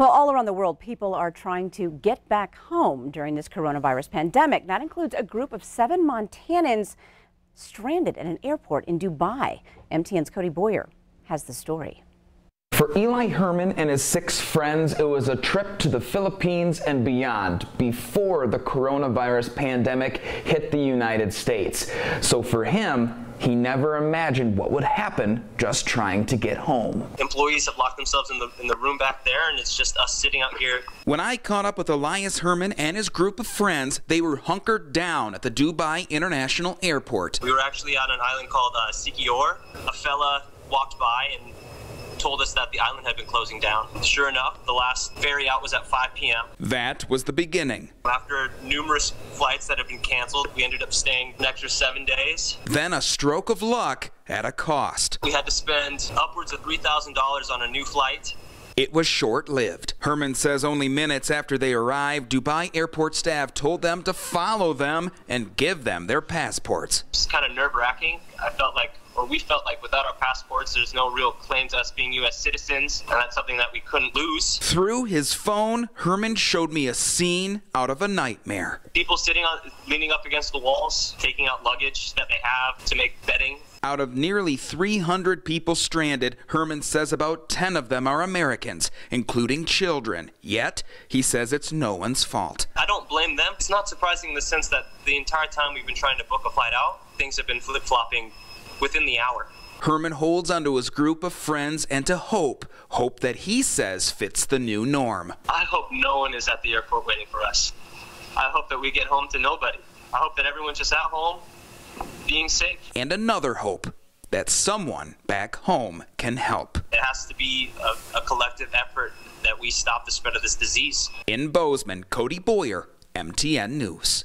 Well, all around the world, people are trying to get back home during this coronavirus pandemic. That includes a group of seven Montanans stranded at an airport in Dubai. MTN's Cody Boyer has the story. For Eli Herman and his six friends, it was a trip to the Philippines and beyond before the coronavirus pandemic hit the United States. So for him, he never imagined what would happen just trying to get home. Employees have locked themselves in the, in the room back there, and it's just us sitting out here. When I caught up with Elias Herman and his group of friends, they were hunkered down at the Dubai International Airport. We were actually on an island called uh, Siquijor. A fella walked by and told us that the island had been closing down. Sure enough, the last ferry out was at 5 p.m. That was the beginning. After numerous flights that had been canceled, we ended up staying an extra seven days. Then a stroke of luck at a cost. We had to spend upwards of $3,000 on a new flight. It was short lived. Herman says only minutes after they arrived, Dubai airport staff told them to follow them and give them their passports. It's kind of nerve wracking. I felt like or we felt like without our passports, there's no real claim to us being U.S. citizens, and that's something that we couldn't lose. Through his phone, Herman showed me a scene out of a nightmare. People sitting on, leaning up against the walls, taking out luggage that they have to make bedding. Out of nearly 300 people stranded, Herman says about 10 of them are Americans, including children. Yet, he says it's no one's fault. I don't blame them. It's not surprising in the sense that the entire time we've been trying to book a flight out, things have been flip flopping within the hour. Herman holds onto his group of friends and to hope, hope that he says fits the new norm. I hope no one is at the airport waiting for us. I hope that we get home to nobody. I hope that everyone's just at home, being safe. And another hope that someone back home can help. It has to be a, a collective effort that we stop the spread of this disease. In Bozeman, Cody Boyer, MTN News.